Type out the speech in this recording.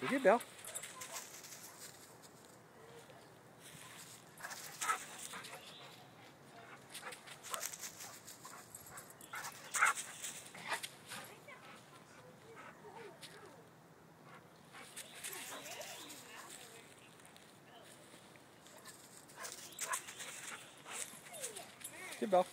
You're good, Belle. Good, Belle.